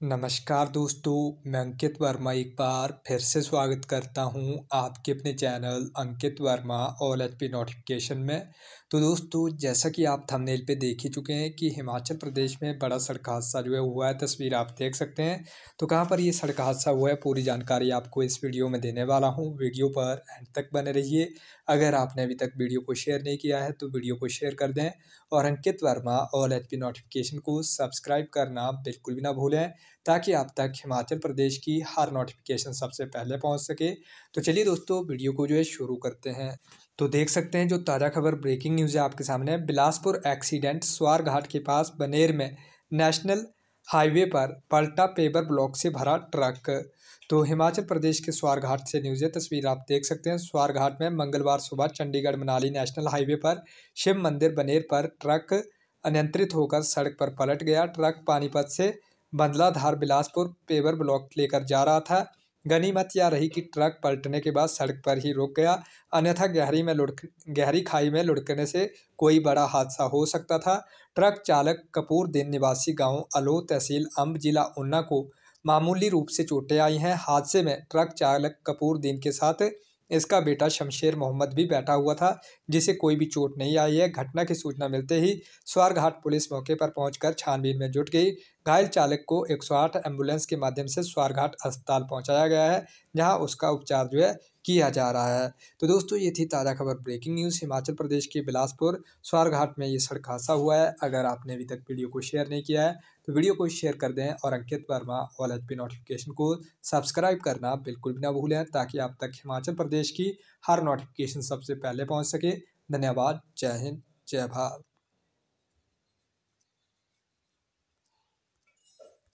नमस्कार दोस्तों, मैं अंकित वर्मा एक बार फिर से स्वागत करता हूँ आपके अपने channel Ankit Varma all H P notification में। तो दोस्तों, जैसा कि आप थंबनेल पे देख ही चुके हैं कि हिमाचल प्रदेश में बड़ा सड़क हादसा जो है हुआ है, तस्वीर आप देख सकते हैं। तो कहाँ पर ये सड़क हादसा हुआ है, पूरी जानकारी आपको इस वीडियो में देने वाला हूँ। वीडियो पर एंड तक बने रहिए। अगर आपने अभी तक वीडियो को शेयर नहीं किया है तो वीडियो को शेयर कर दें और Ankit Verma all H P notification को सब्सक्राइब करना बिल्कुल भी ना भूलें। ताकि आप तक हिमाचल प्रदेश की हर नोटिफिकेशन सबसे पहले पहुँच सके। तो चलिए दोस्तों वीडियो को जो है शुरू करते हैं। तो देख सकते हैं जो ताज़ा खबर ब्रेकिंग न्यूज़ है आपके सामने। बिलासपुर एक्सीडेंट स्वार घाट के पास बनेर में नेशनल हाईवे पर पलटा पेपर ब्लॉक से भरा ट्रक तो हिमाचल प्रदेश के स्वार से न्यूज़ है, तस्वीर आप देख सकते हैं। स्वार घाट में मंगलवार सुबह चंडीगढ़ मनाली नेशनल हाईवे पर शिव मंदिर बनेर पर ट्रक अनियंत्रित होकर सड़क पर पलट गया। ट्रक पानीपत से बंदलाधार बिलासपुर पेवर ब्लॉक लेकर जा रहा था। गनीमत यह रही कि ट्रक पलटने के बाद सड़क पर ही रुक गया। अन्यथा गहरी में लुढ़क, गहरी खाई में लुढ़कने से कोई बड़ा हादसा हो सकता था। ट्रक चालक कपूर दिन निवासी गाँव अलो तहसील अम्ब जिला ऊना को मामूली रूप से चोटें आई हैं। हादसे में ट्रक चालक कपूर दिन के साथ इसका बेटा शमशेर मोहम्मद भी बैठा हुआ था, जिसे कोई भी चोट नहीं आई है। घटना की सूचना मिलते ही स्वारघाट पुलिस मौके पर पहुंचकर छानबीन में जुट गई। घायल चालक को 108 एंबुलेंस के माध्यम से स्वारघाट अस्पताल पहुँचाया गया है, जहाँ उसका उपचार जो है किया जा रहा है। तो दोस्तों, ये थी ताज़ा खबर ब्रेकिंग न्यूज़ हिमाचल प्रदेश के बिलासपुर स्वारघाट में ये सड़क हादसा हुआ है। अगर आपने अभी तक वीडियो को शेयर नहीं किया है तो वीडियो को शेयर कर दें और Ankit Verma all H notification को सब्सक्राइब करना बिल्कुल भी ना भूलें, ताकि आप तक हिमाचल प्रदेश की हर नोटिफिकेशन सबसे पहले पहुँच सके। धन्यवाद। जय हिंद। जय भारत।